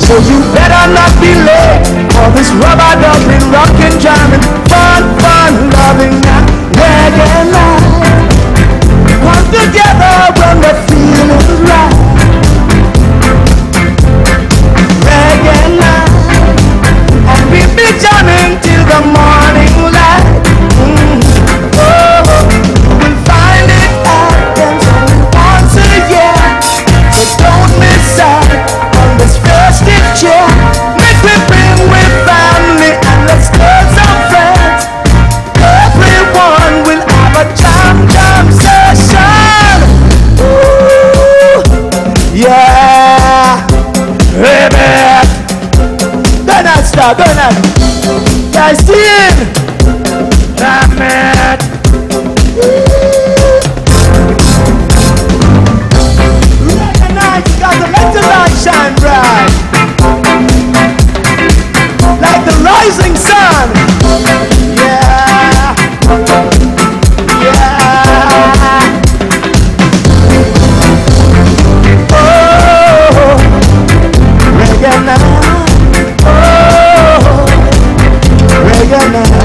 So you better not be late for this rubber dumpling, rockin' jamming fun. my sin. Damn it. Recognize you got to let the light shine bright. Like the rising sun. Yeah. Yeah. Oh. Recognize. tonight